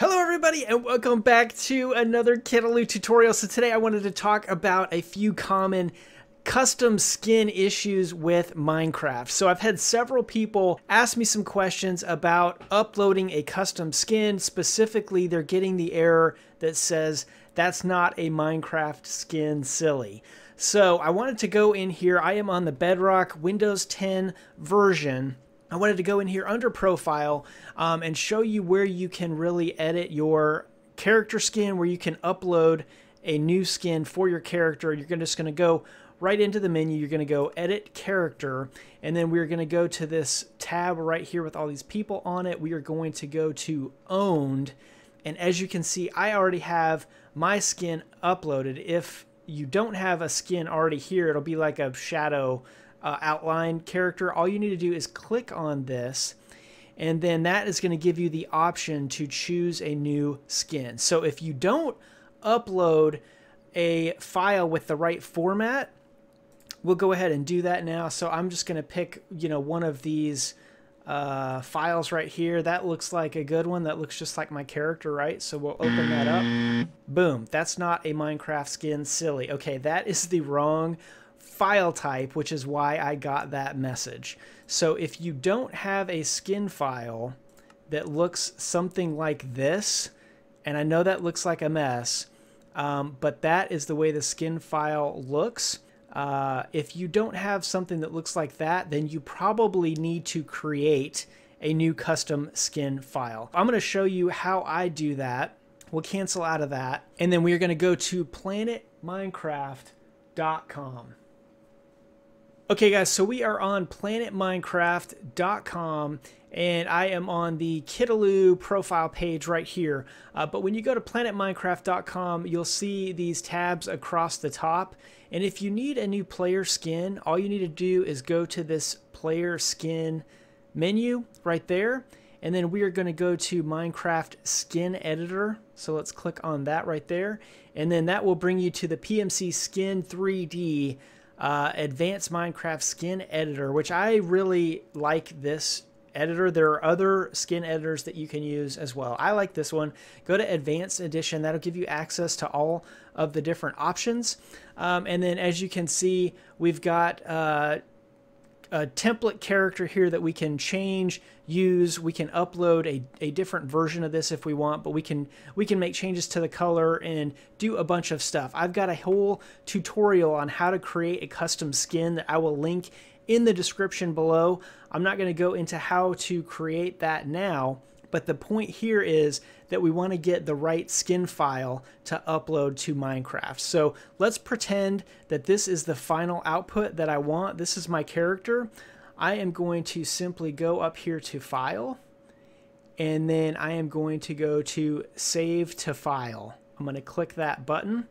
Hello everybody and welcome back to another Kid-A-Loo tutorial. So today I wanted to talk about a few common custom skin issues with Minecraft. So I've had several people ask me some questions about uploading a custom skin. Specifically, they're getting the error that says that's not a Minecraft skin silly. So I wanted to go in here. I am on the Bedrock Windows 10 version I wanted to go in here under profile um, and show you where you can really edit your character skin, where you can upload a new skin for your character. You're just going to go right into the menu. You're going to go edit character, and then we're going to go to this tab right here with all these people on it. We are going to go to owned, and as you can see, I already have my skin uploaded. If you don't have a skin already here, it'll be like a shadow uh, outline character, all you need to do is click on this and then that is going to give you the option to choose a new skin. So if you don't upload a file with the right format, we'll go ahead and do that now. So I'm just going to pick, you know, one of these uh, files right here. That looks like a good one. That looks just like my character, right? So we'll open that up. Boom. That's not a Minecraft skin. Silly. Okay, that is the wrong file type, which is why I got that message. So if you don't have a skin file that looks something like this, and I know that looks like a mess, um, but that is the way the skin file looks. Uh, if you don't have something that looks like that, then you probably need to create a new custom skin file. I'm going to show you how I do that. We'll cancel out of that. And then we are going to go to planetminecraft.com. Okay, guys, so we are on planetminecraft.com and I am on the Kid-A-Loo profile page right here. Uh, but when you go to planetminecraft.com, you'll see these tabs across the top. And if you need a new player skin, all you need to do is go to this player skin menu right there. And then we are going to go to Minecraft Skin Editor. So let's click on that right there. And then that will bring you to the PMC Skin 3D uh, Advanced Minecraft Skin Editor, which I really like this editor. There are other skin editors that you can use as well. I like this one. Go to Advanced Edition. That'll give you access to all of the different options. Um, and then as you can see, we've got uh, a template character here that we can change, use. We can upload a, a different version of this if we want, but we can we can make changes to the color and do a bunch of stuff. I've got a whole tutorial on how to create a custom skin that I will link in the description below. I'm not going to go into how to create that now, but the point here is that we want to get the right skin file to upload to Minecraft. So let's pretend that this is the final output that I want. This is my character. I am going to simply go up here to File, and then I am going to go to Save to File. I'm going to click that button.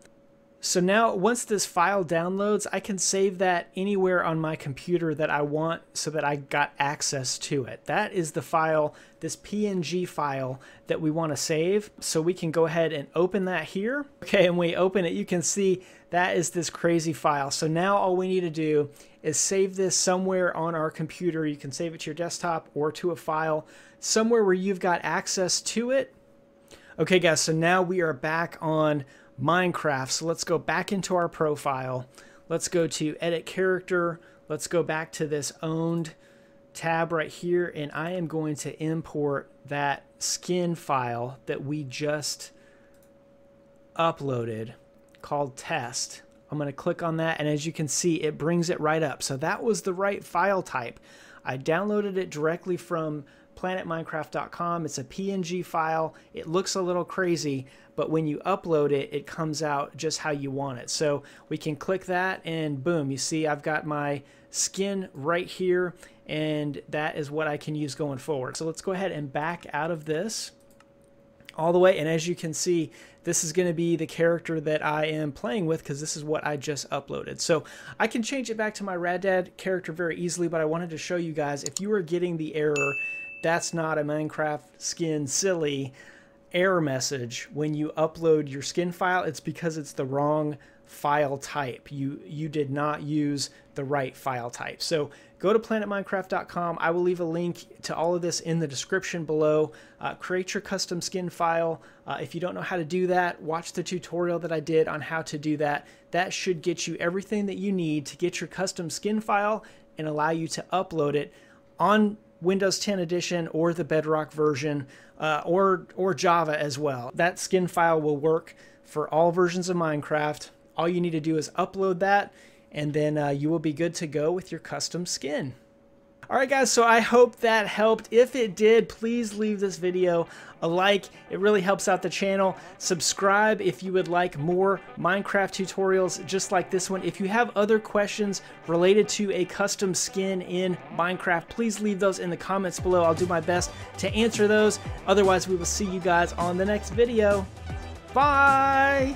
So now once this file downloads, I can save that anywhere on my computer that I want so that I got access to it. That is the file, this PNG file that we want to save. So we can go ahead and open that here. Okay, and we open it, you can see that is this crazy file. So now all we need to do is save this somewhere on our computer. You can save it to your desktop or to a file somewhere where you've got access to it. Okay guys, so now we are back on Minecraft. So let's go back into our profile. Let's go to edit character. Let's go back to this owned tab right here and I am going to import that skin file that we just uploaded called test. I'm going to click on that and as you can see it brings it right up. So that was the right file type. I downloaded it directly from planetminecraft.com. It's a PNG file. It looks a little crazy, but when you upload it, it comes out just how you want it. So we can click that and boom, you see I've got my skin right here and that is what I can use going forward. So let's go ahead and back out of this all the way and as you can see this is going to be the character that I am playing with because this is what I just uploaded. So I can change it back to my Rad Dad character very easily, but I wanted to show you guys if you are getting the error, that's not a Minecraft skin silly, error message when you upload your skin file, it's because it's the wrong file type. You you did not use the right file type. So go to planetminecraft.com. I will leave a link to all of this in the description below. Uh, create your custom skin file. Uh, if you don't know how to do that, watch the tutorial that I did on how to do that. That should get you everything that you need to get your custom skin file and allow you to upload it on Windows 10 edition or the Bedrock version uh, or or Java as well. That skin file will work for all versions of Minecraft. All you need to do is upload that and then uh, you will be good to go with your custom skin. Alright guys, so I hope that helped. If it did, please leave this video a like. It really helps out the channel. Subscribe if you would like more Minecraft tutorials just like this one. If you have other questions related to a custom skin in Minecraft, please leave those in the comments below. I'll do my best to answer those. Otherwise, we will see you guys on the next video. Bye!